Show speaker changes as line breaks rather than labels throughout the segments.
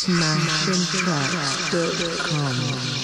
smashingtracks.com.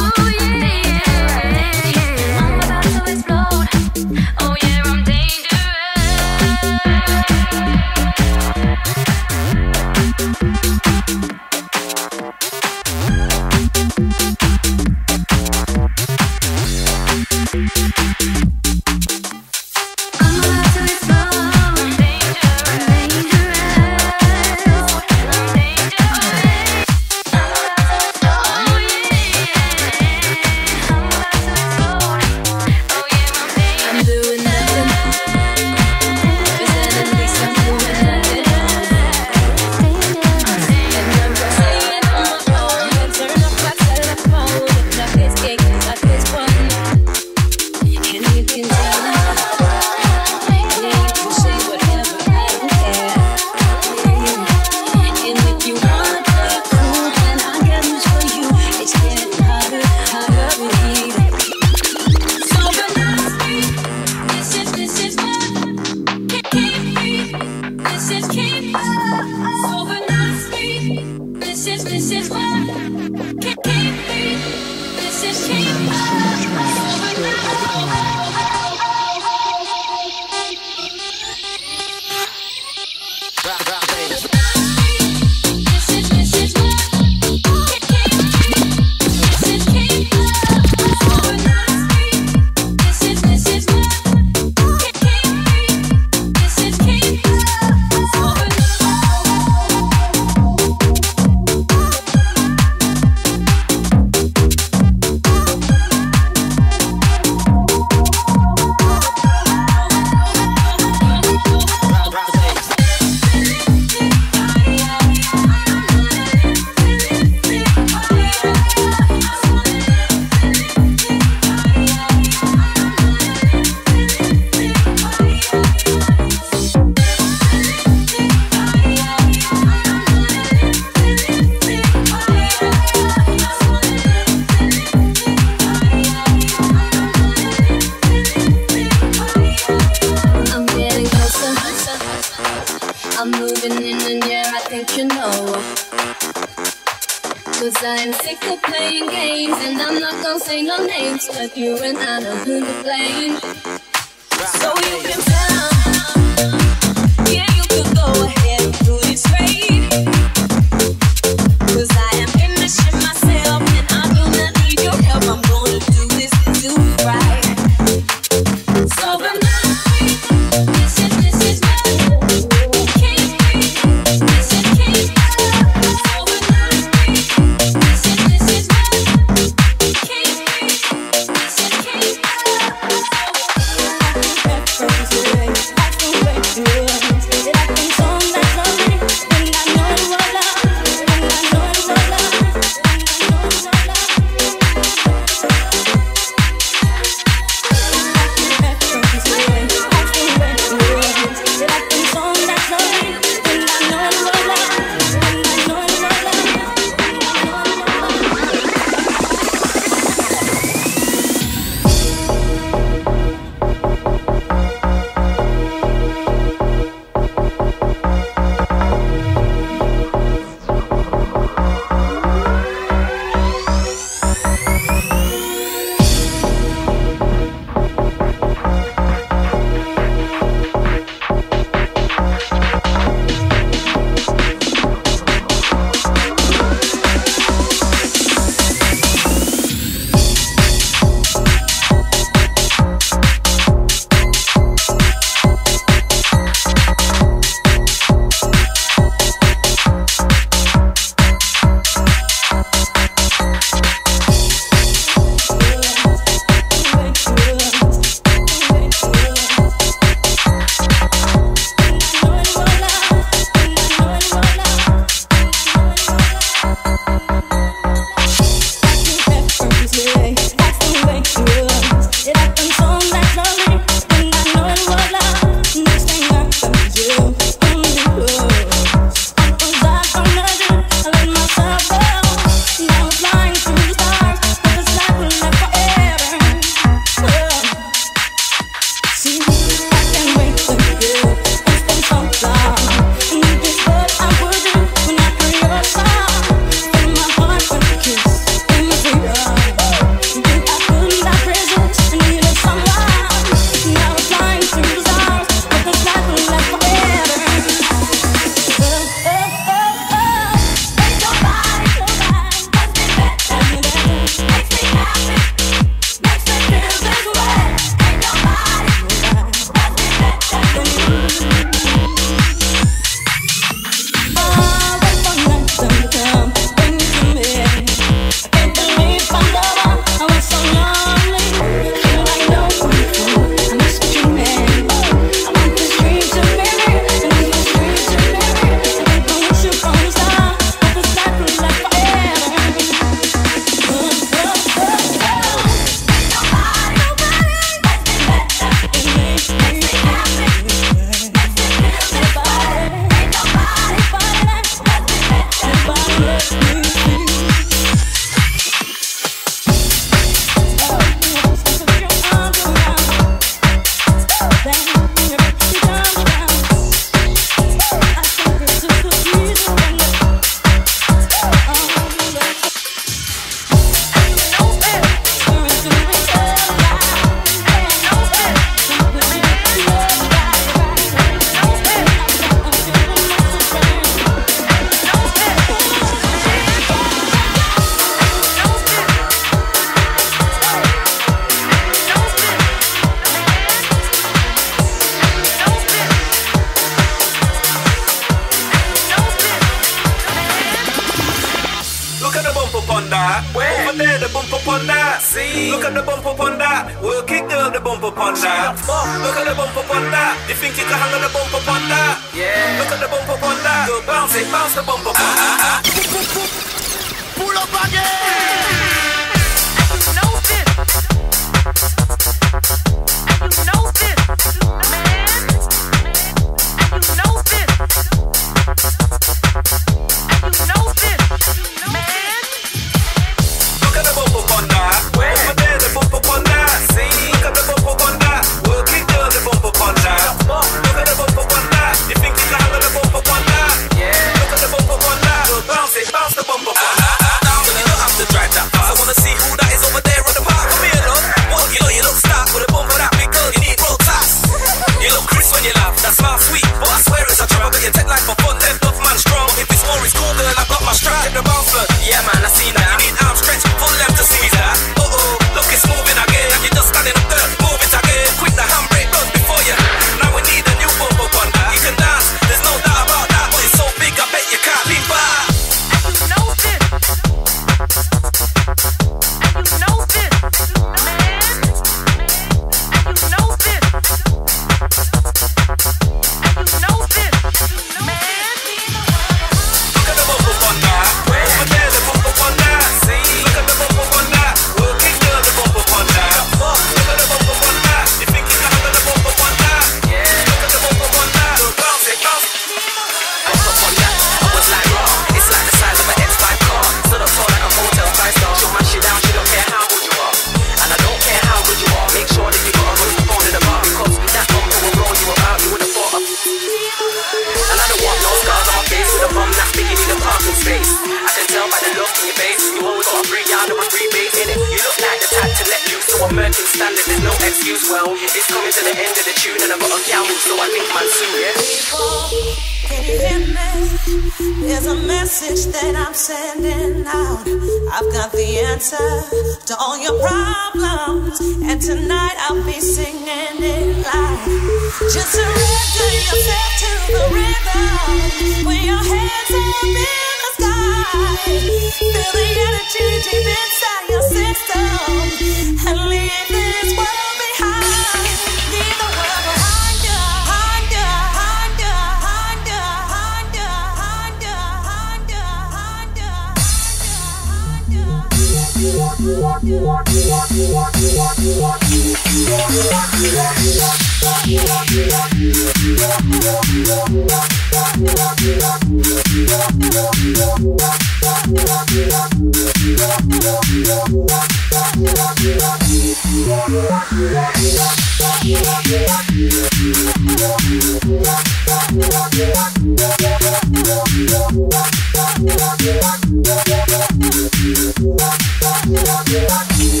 Yeah.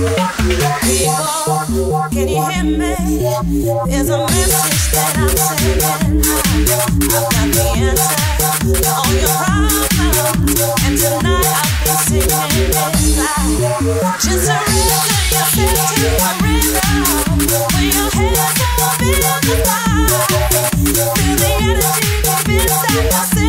Can you hear me? There's a message that I'm sending. I've got the answer to all your problems, and tonight I'll be singing it. Just surrender yourself to rhythm. Your hands the feel the energy deep inside yourself.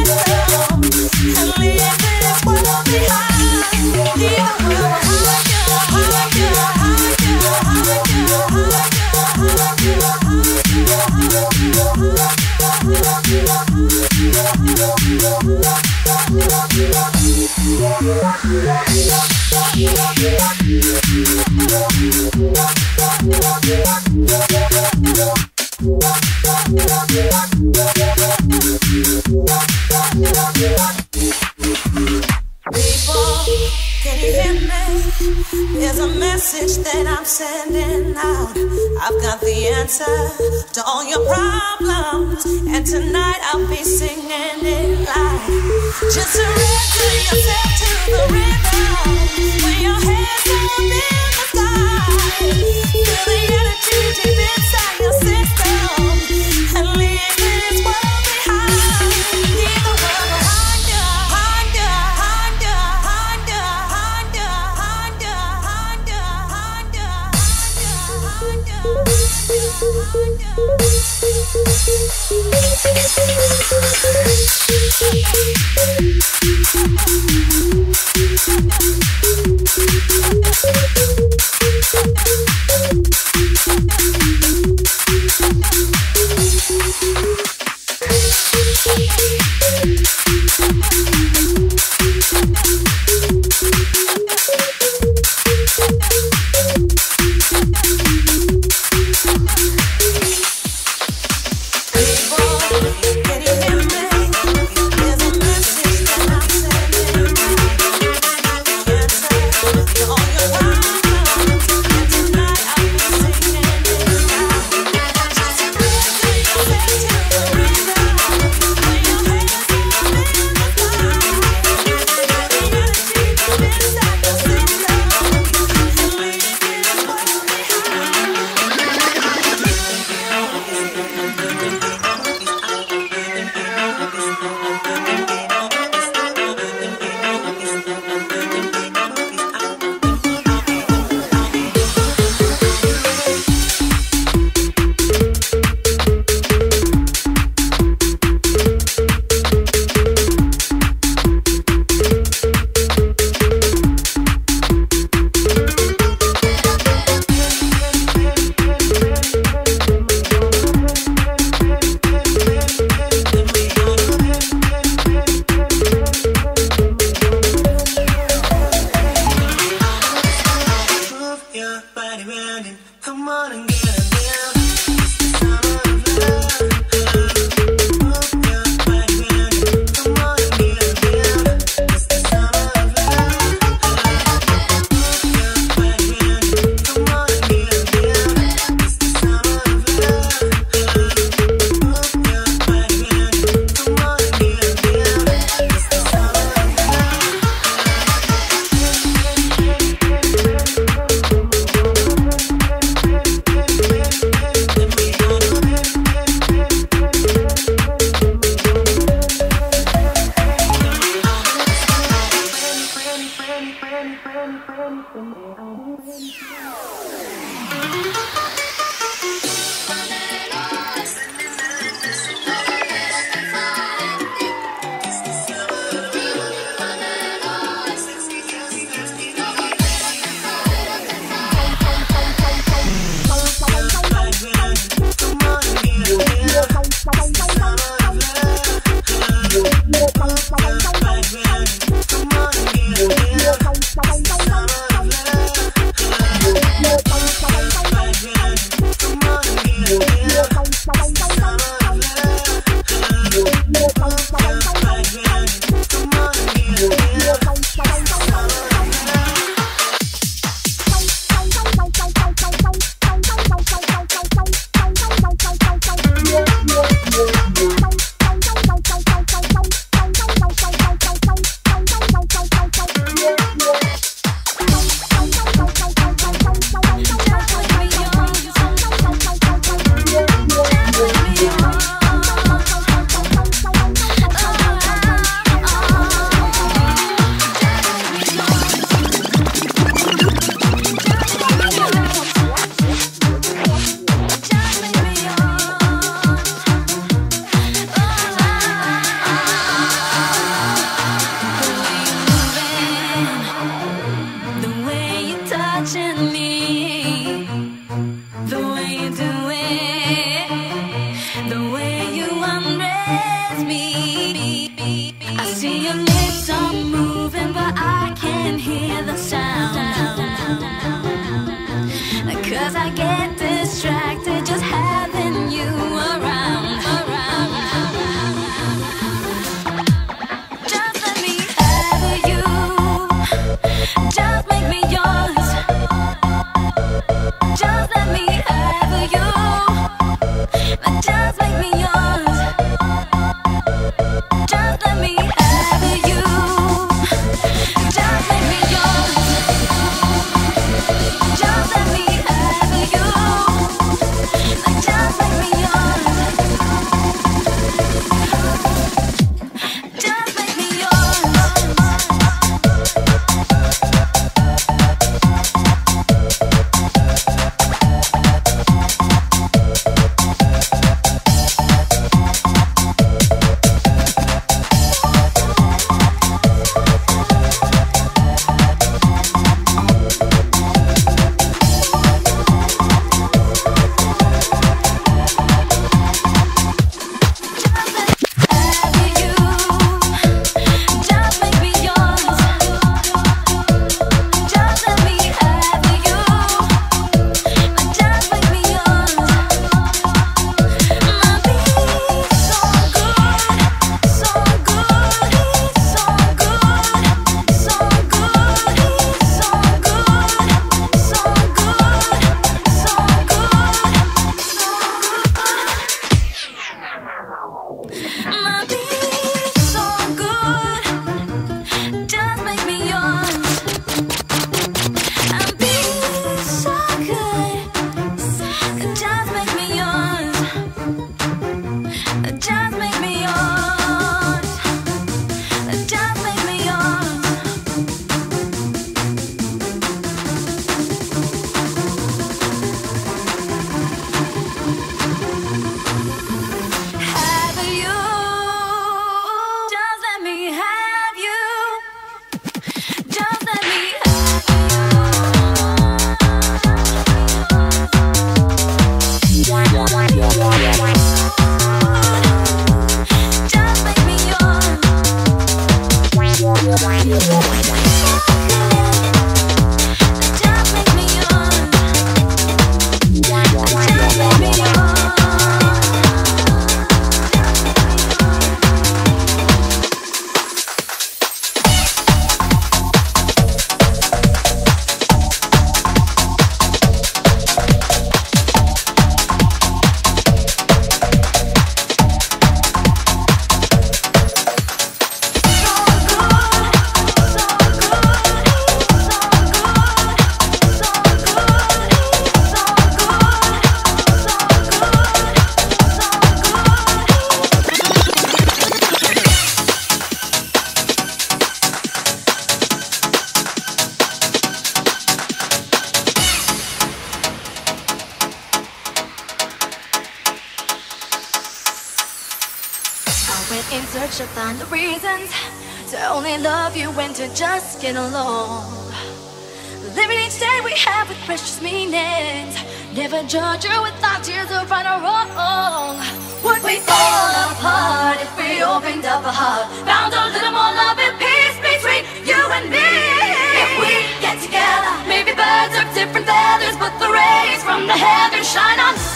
People can't hear me? There's a message that I'm sending out. I've got the answer to all your problems, and tonight I'll be singing it live. Just surrender yourself to the rhythm. When your hands up in the sky, feel the energy deep inside.
Yeah. only love you when to just get along. Living each day we have with precious meanings. Never judge you with our tears of right or wrong. Would we fall apart if we opened up a heart? Found a little more love and peace between you and me. If we get together, maybe birds of different feathers, but the rays from the heavens shine on.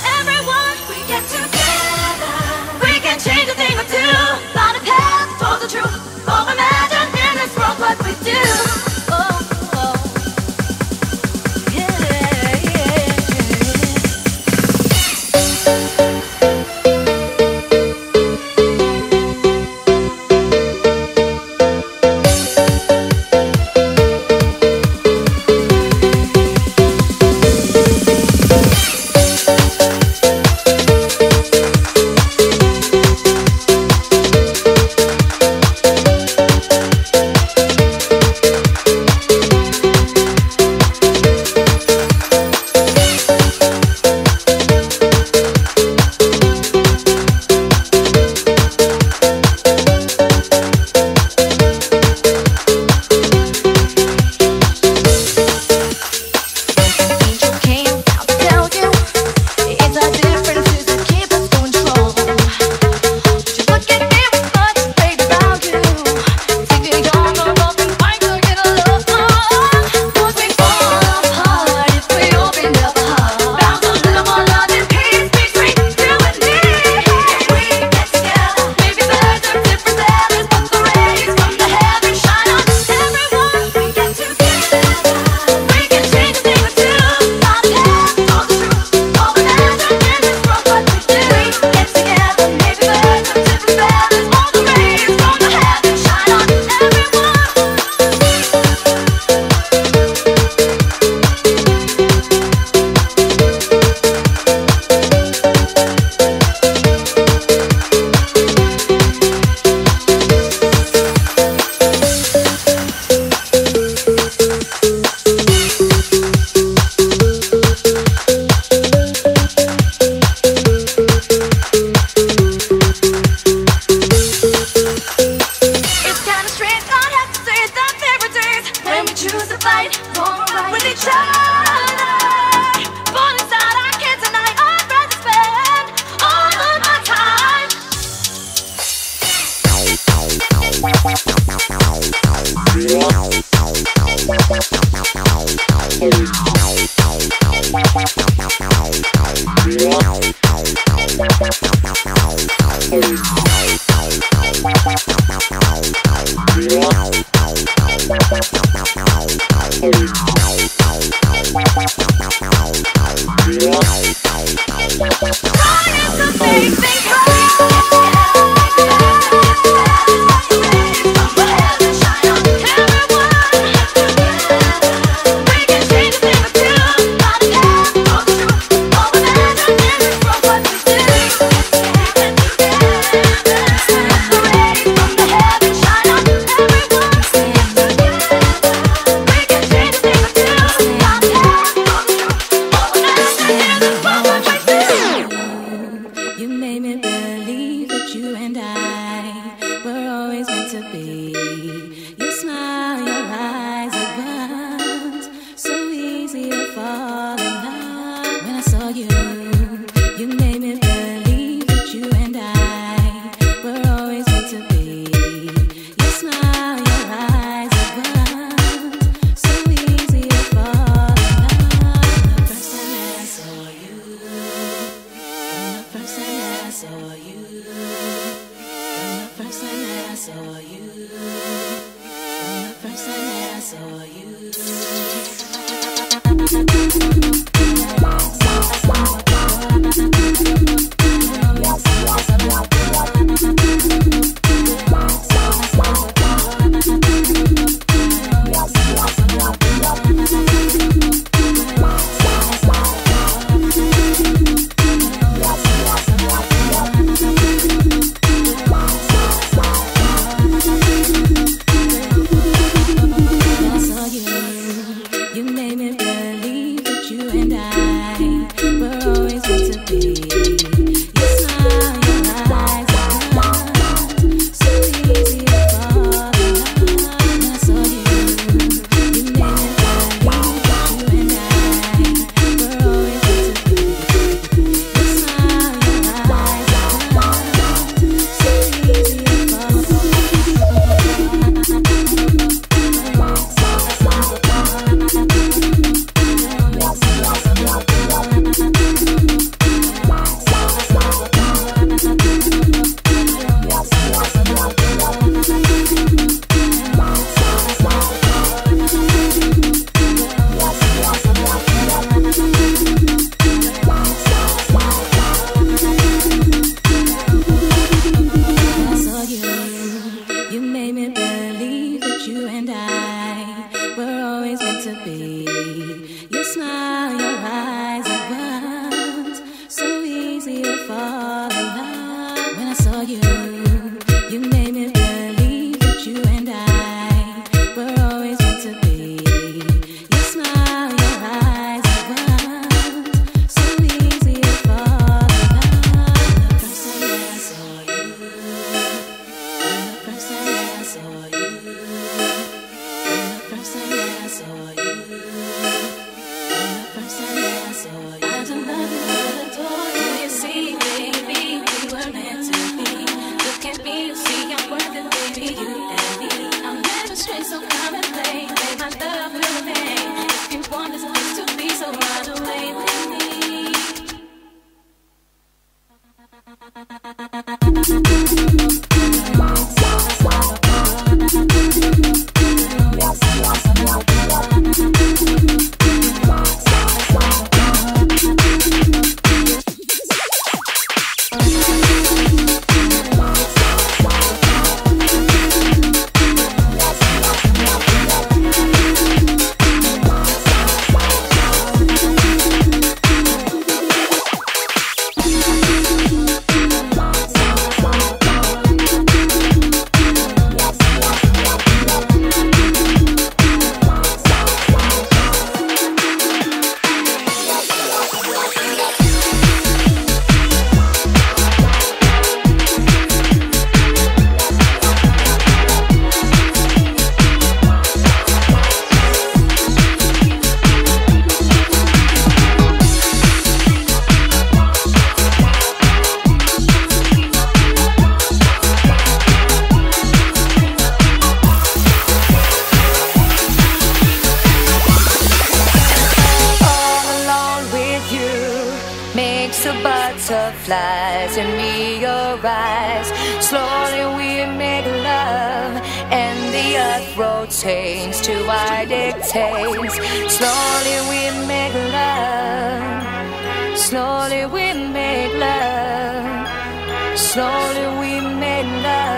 makes the butterflies in me
arise. Slowly we make love, and the earth rotates to our dictates. Slowly we make love. Slowly we make love. Slowly we make love.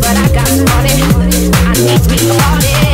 But I got started. I need to be
on.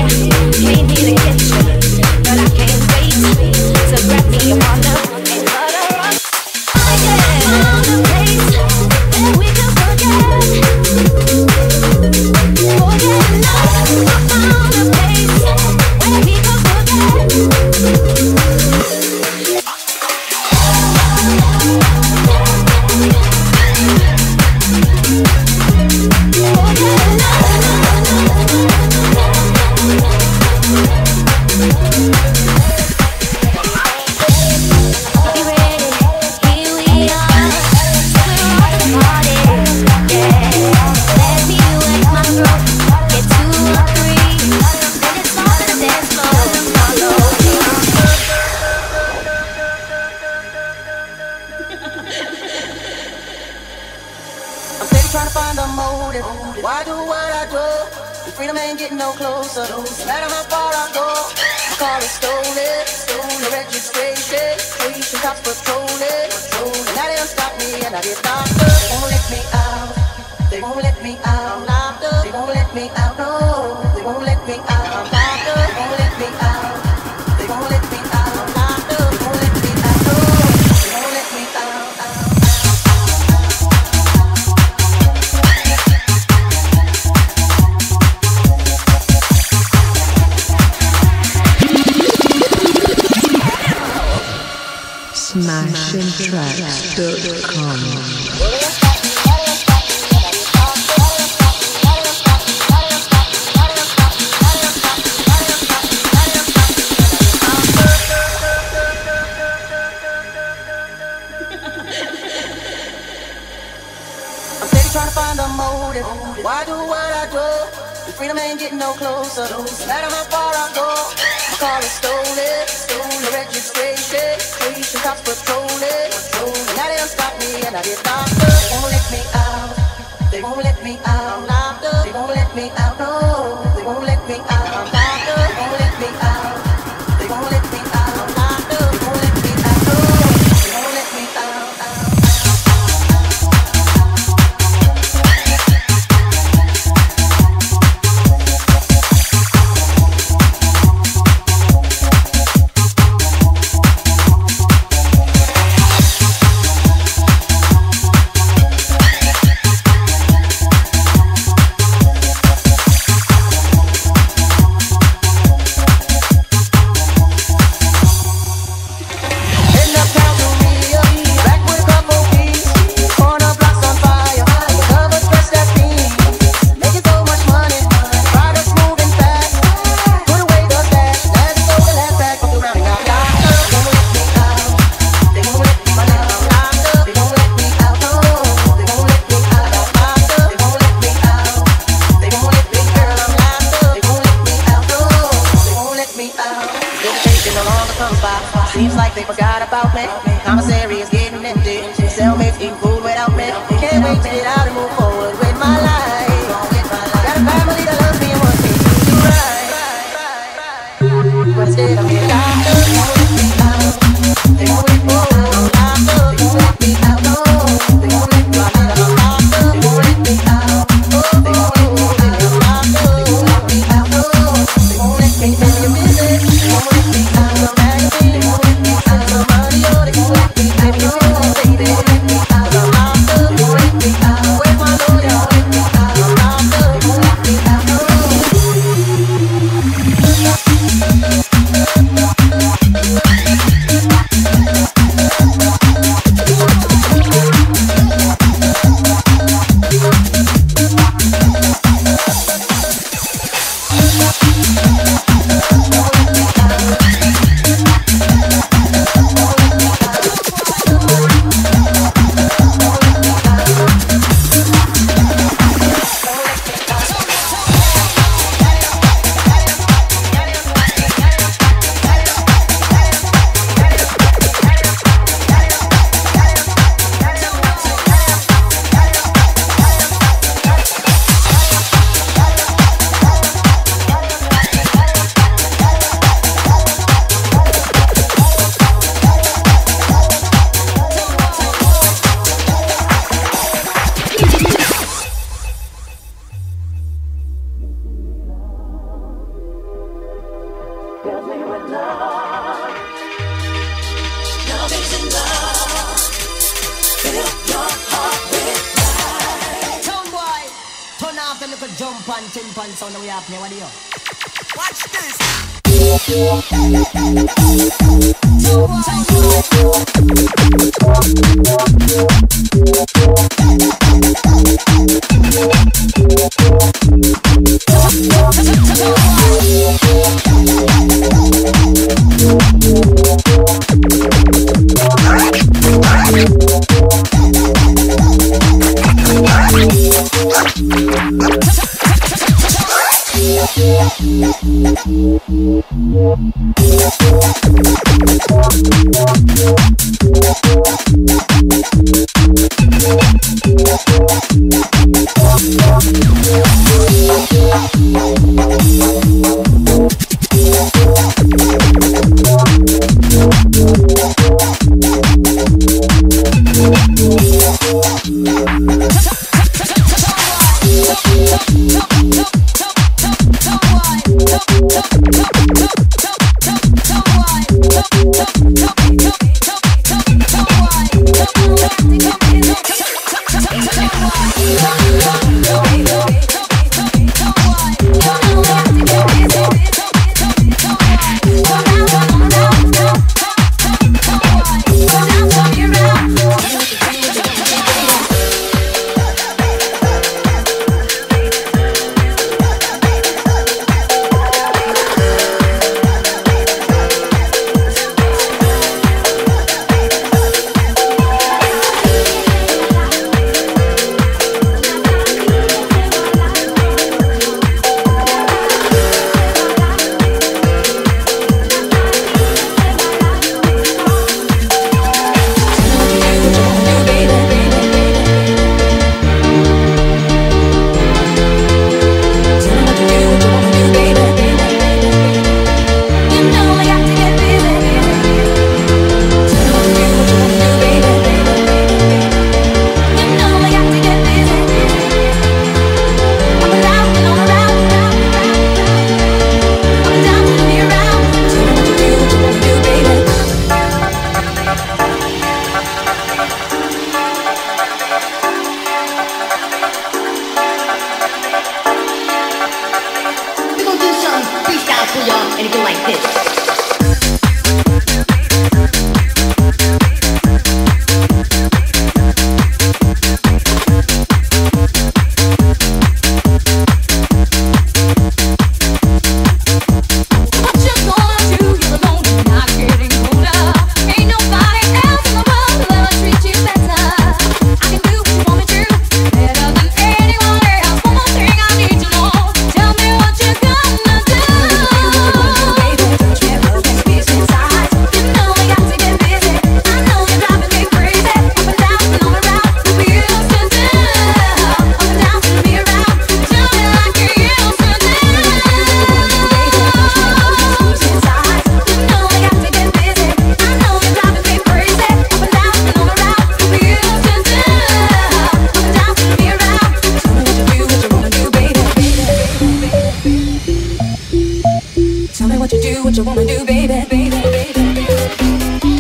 Baby,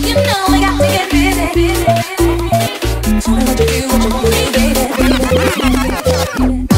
you
what you want me, baby. baby.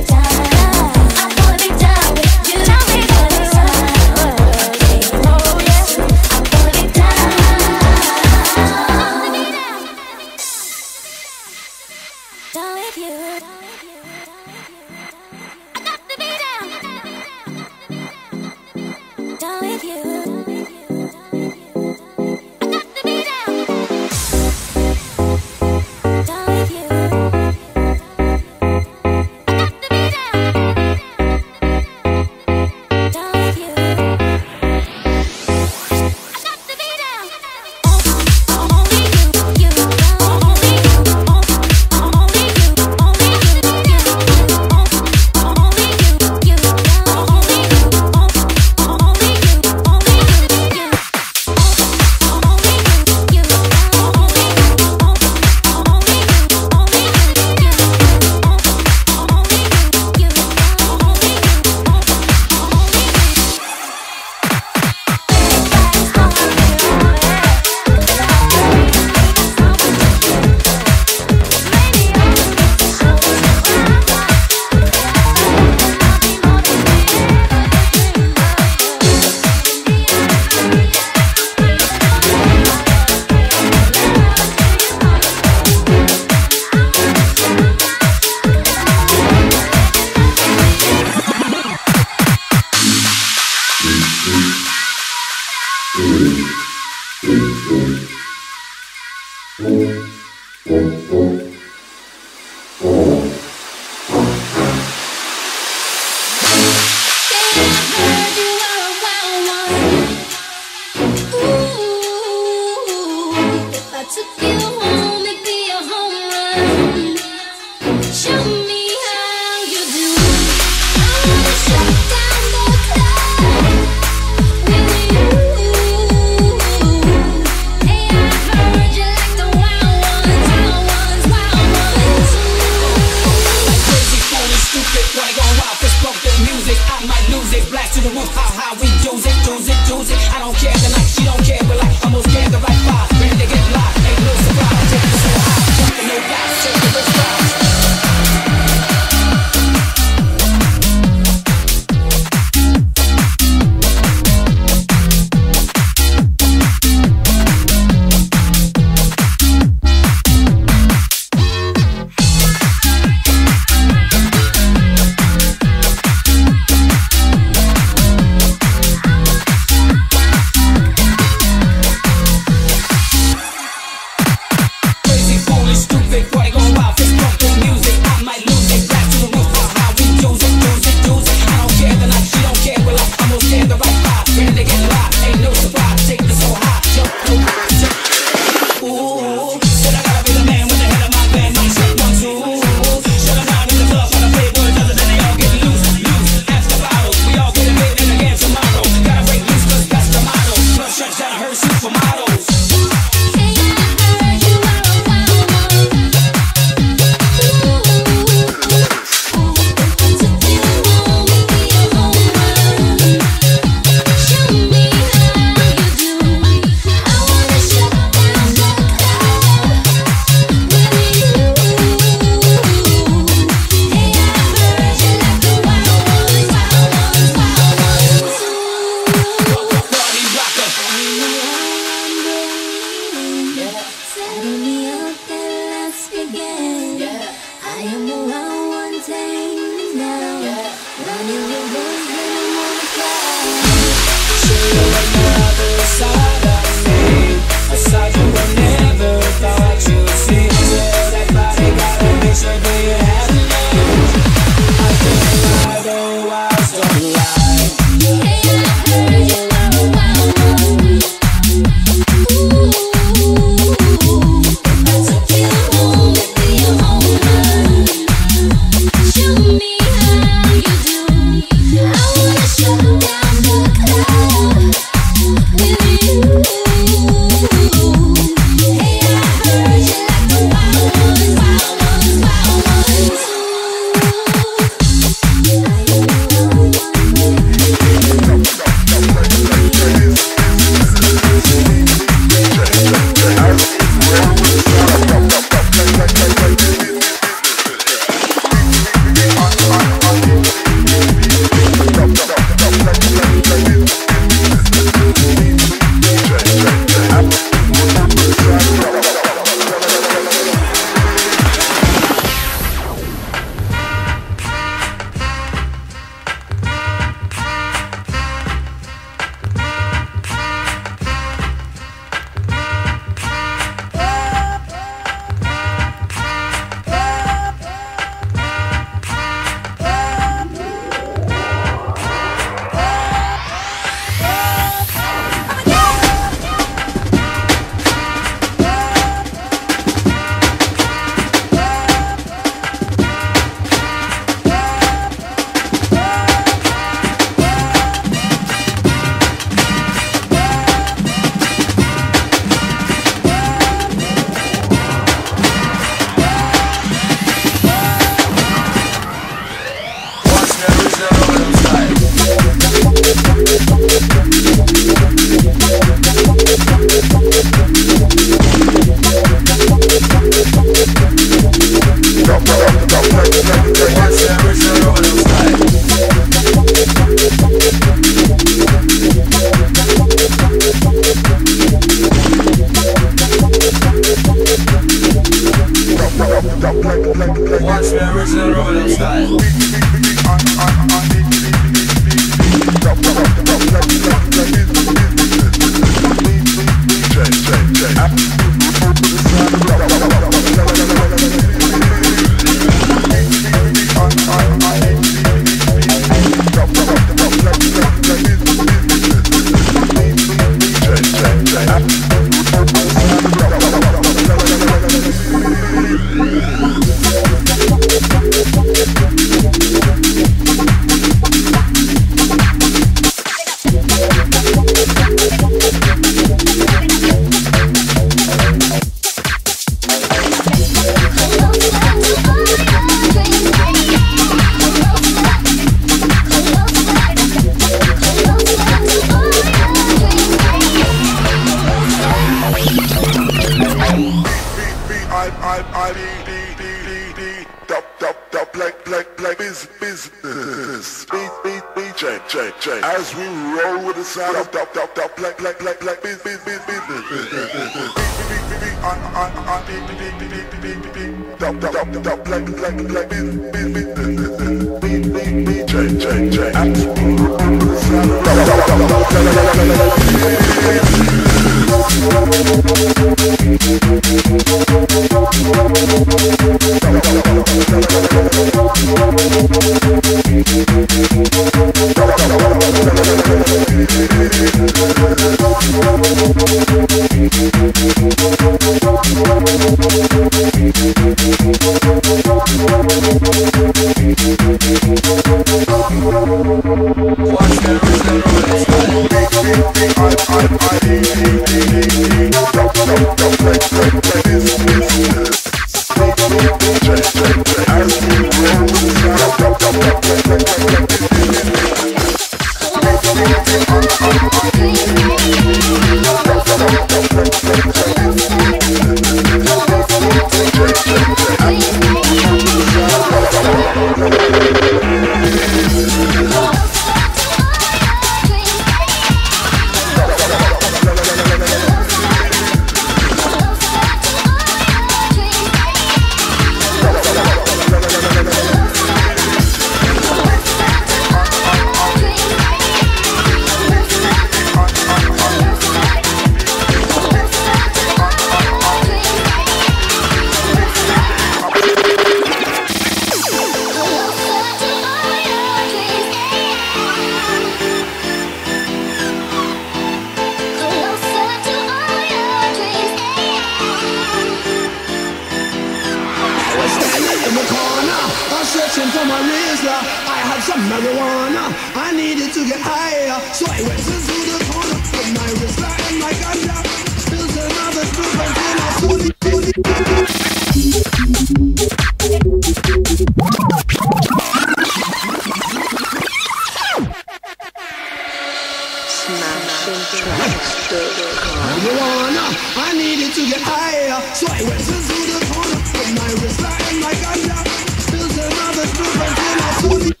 I
needed to get higher, so I went to the corner with my wrist and my gun. Spills another drink until I.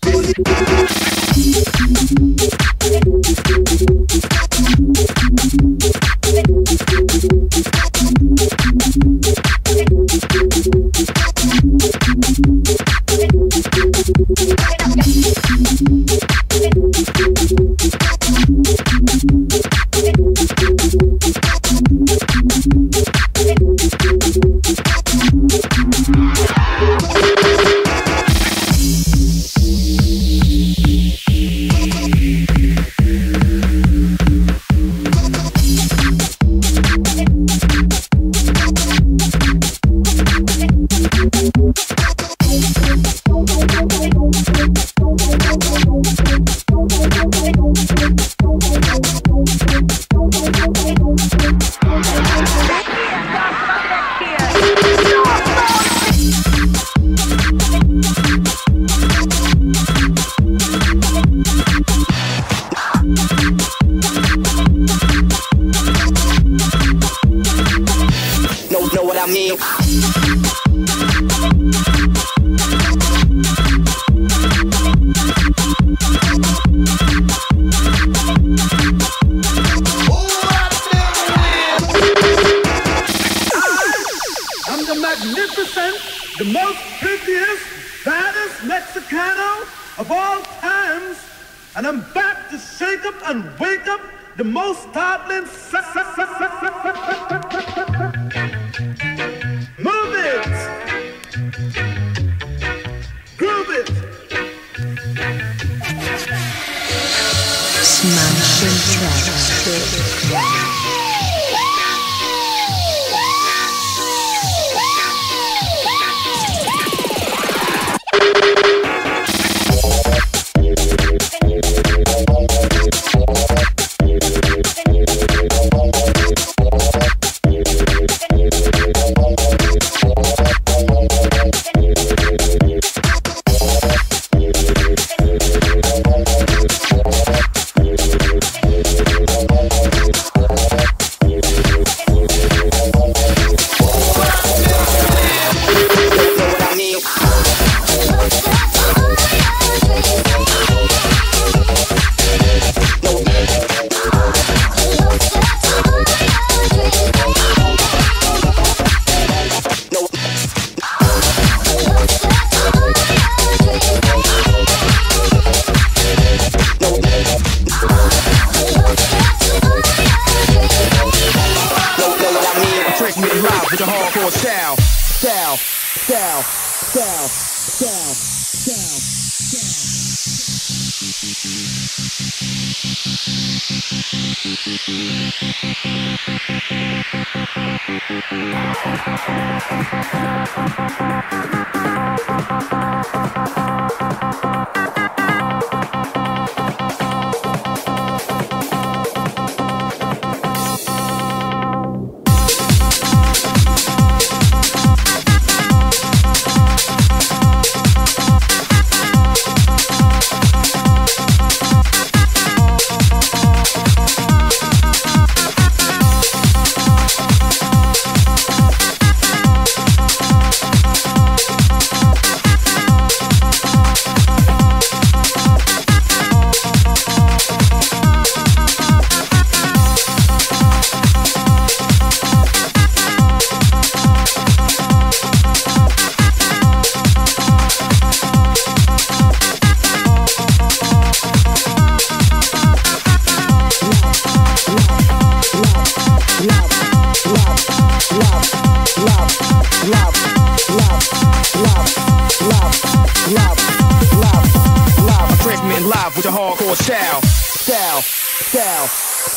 south, south,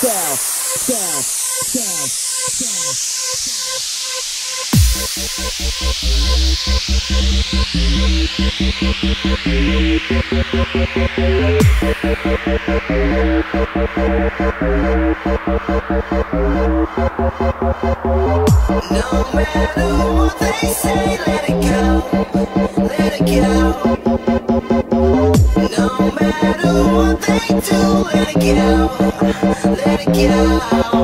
south, south, south, south.
No matter what they say, let it go, let it go matter what they do, let it go, let it go.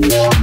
Let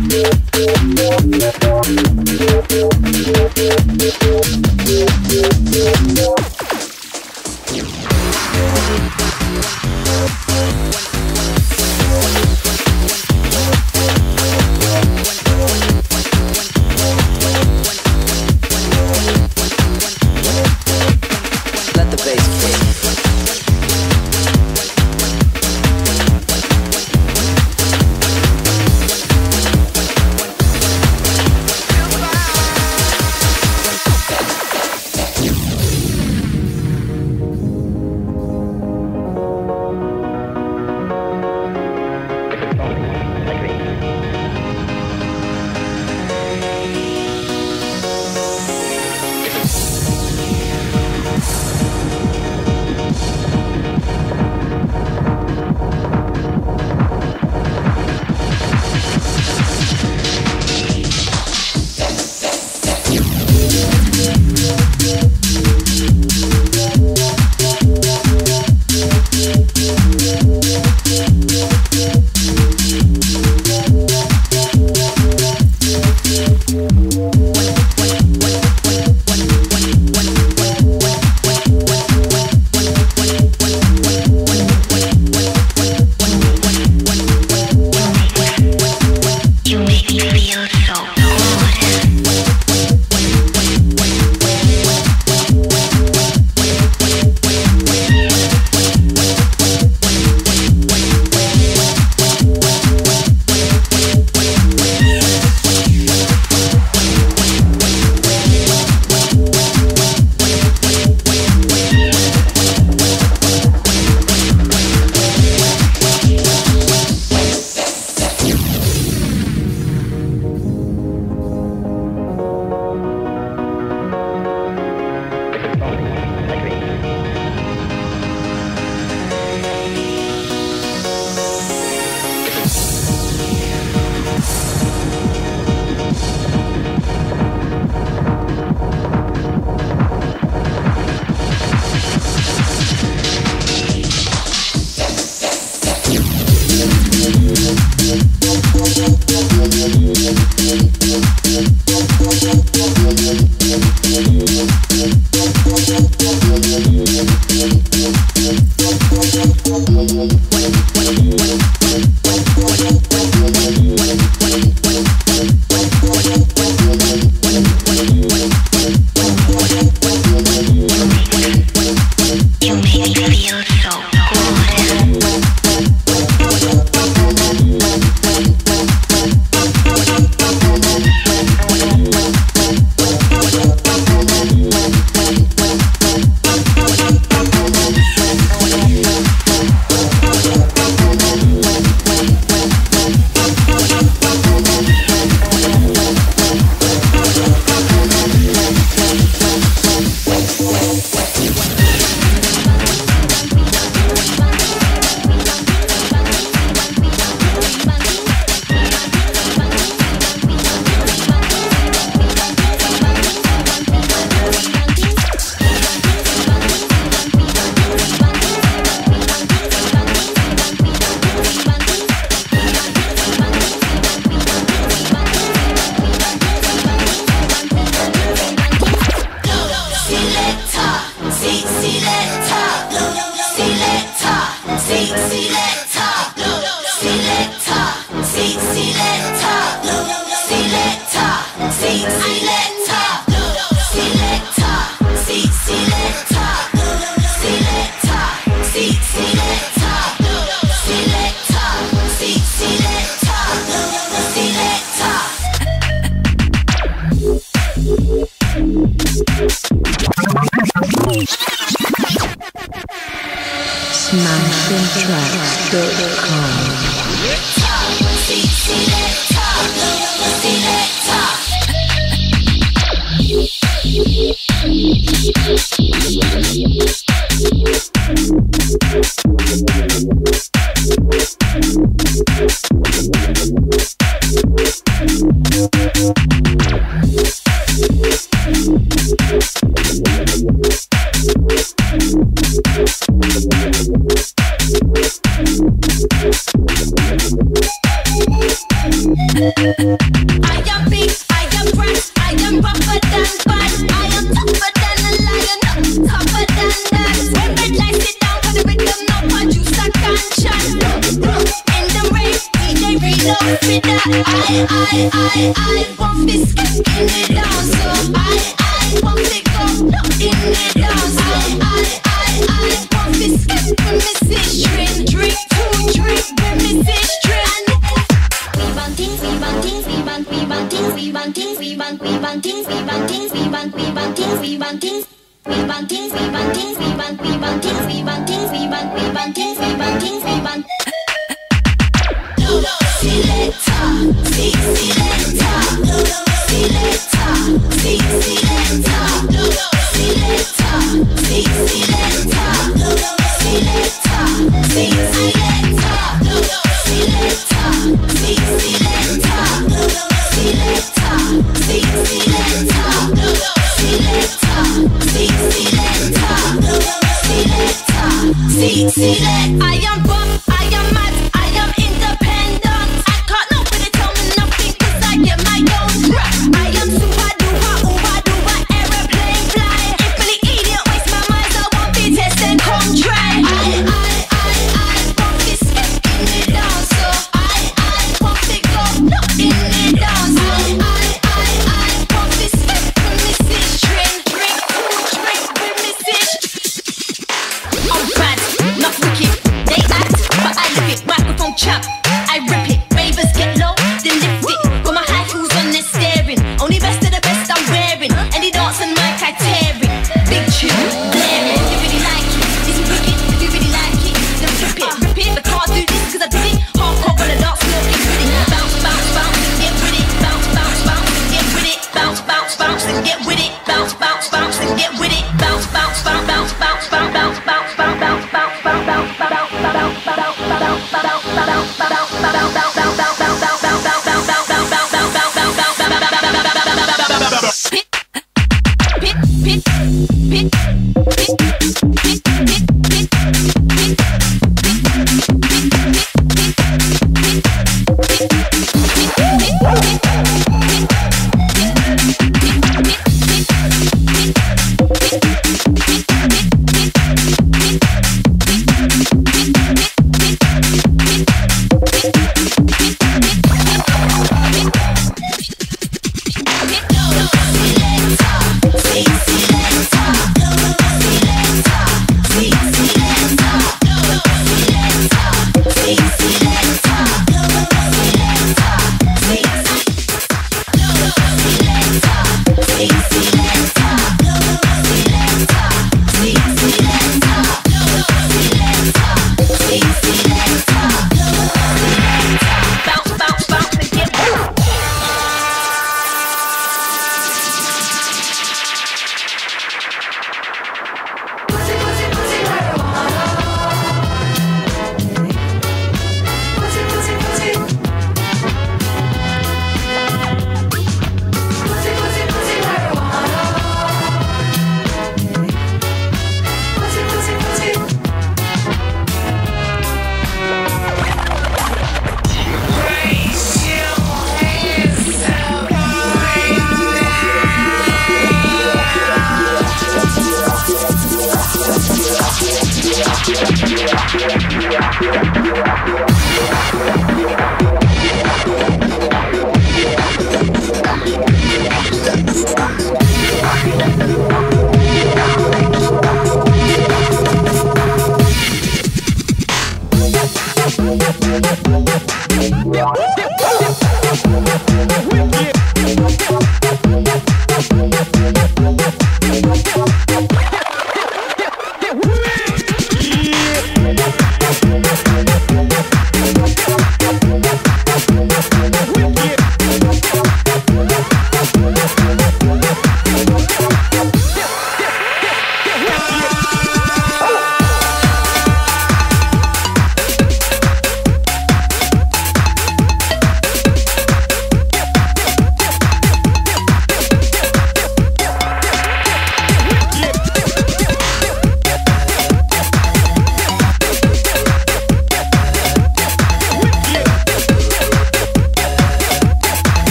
Sweet Silence.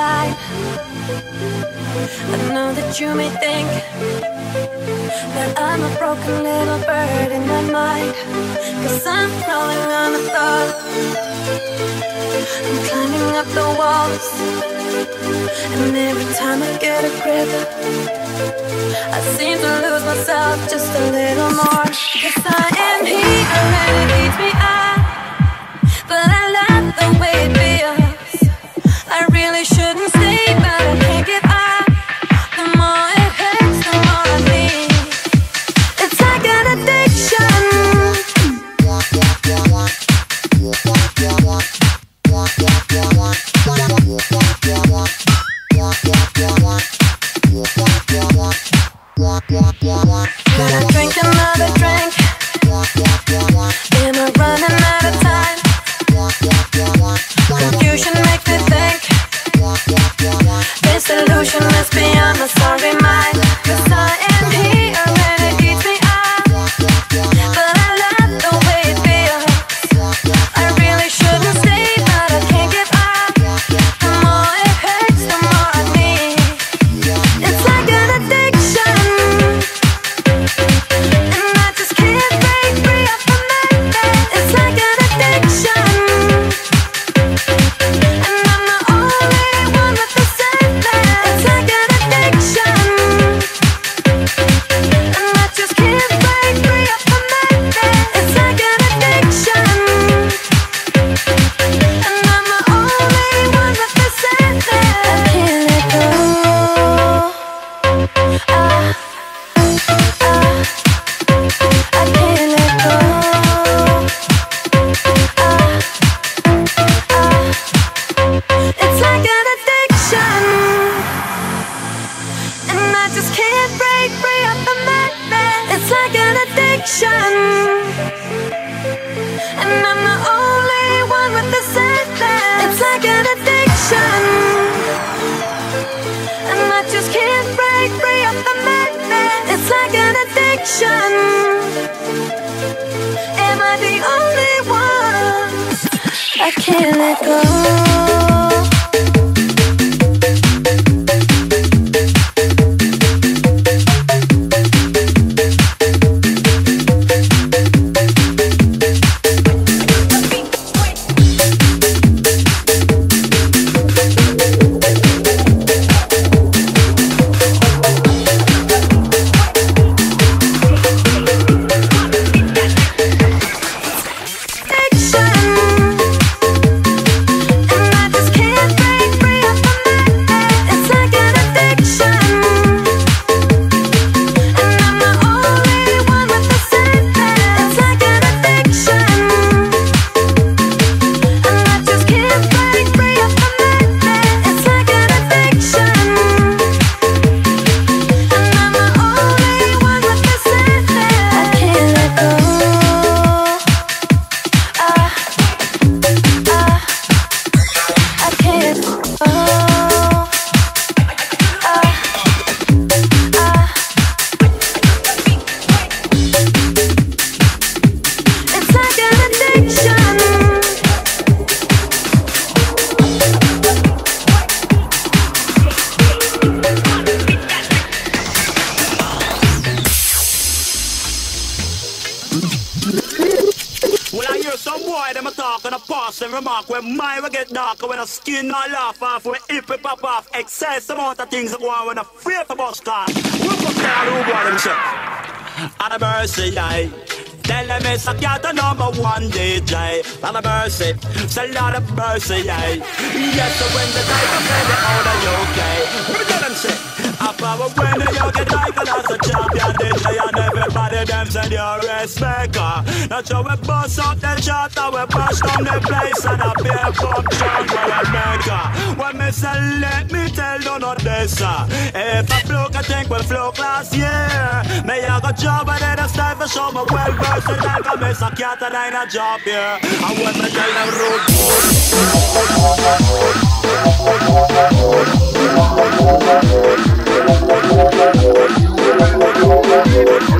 lie. I know
that you
may think that I'm a broken little bird in my mind. Cause I'm crawling on the thought. I'm climbing up the walls. And every time I get a grip, I seem to lose myself just a little more. Cause I am here and it eats me out.
Excess amount of things that go on when a fear for bus car. Whoop up down, who them say? And a mercy, I. Tell them it's a cat a number one DJ. And a mercy, say Lord of mercy, I. Yes, the night them say they respect her. Not sure we bust up the charter, we bash down the place and a beer pump down for a maker. When me say let me tell you not this, uh, if I bloke I think we flow last year. May I got job and then I start for show my well versed like I miss a cat and I a job here. Yeah. I want to tell them rude.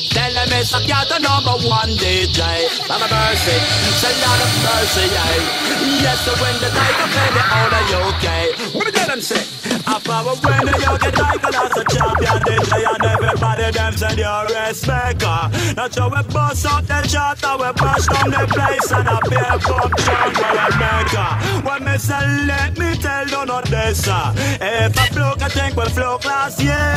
Tell them it's a cat the number one DJ. On a mercy. Say on a mercy night. Yes, the night I play the out of UK. What tell them say? I power when the young get like a champion DJ and everybody them say you're a respecter. That's how we bust up the chart and we bust down the place and I be a pump chant for a. When me say let me tell you not this uh. If I float I think we float last year.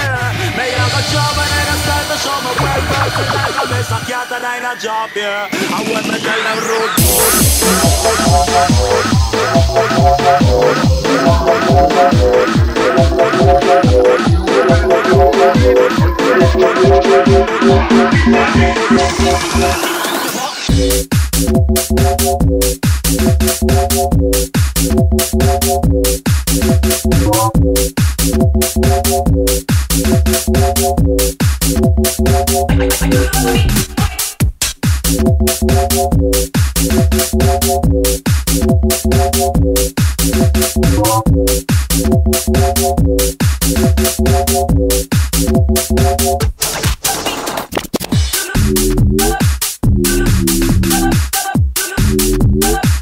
Me have a job and I start to show my well versed like I miss a cat and I ain't a here. And when me tell them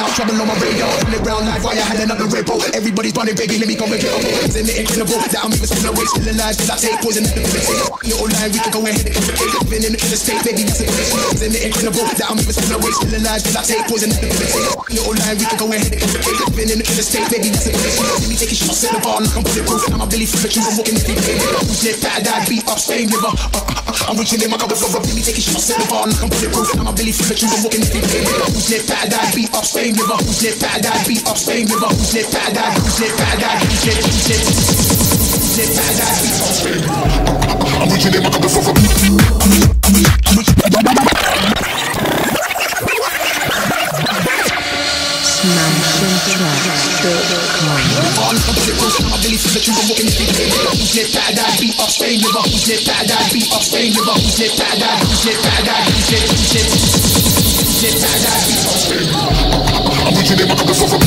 out,
trouble on my radar. Pull it round like wire, had another bull. Everybody's running, baby, let me come and get on. It's in the incredible, that I'm even still awake, still alive, cause I take poison at the limit. Little line, we can go ahead and complicate. Been in the state, baby, that's a condition. It's in the incredible, that I'm even still awake, still alive, cause I take poison at the limit. Little line, we can go ahead and complicate. Been in the state, baby, that's a condition. Let me take a shot, set the bar, like I'm bulletproof. I'm a Billy the truth, I'm walking the deep. Who's lit, bad, I beat up, Spain river. Uh, uh, uh, I'm reaching in my cup of love, let me take a shot, set the bar, like I'm bulletproof. I'm a Billy the truth, I'm walking the deep. Who's lit, bad, I beat up, Spain upstate river, who's it, bad guy, beat upstate river, who's it, bad guy, who's it, bad guy, who's it, who's it, who's it, bad guy, beat upstate river. I'm reaching in my
motherfucker. I'm Who's it bad guy? Beat up Spain liver. Who's it bad guy? I'm
reaching in my motherfucker.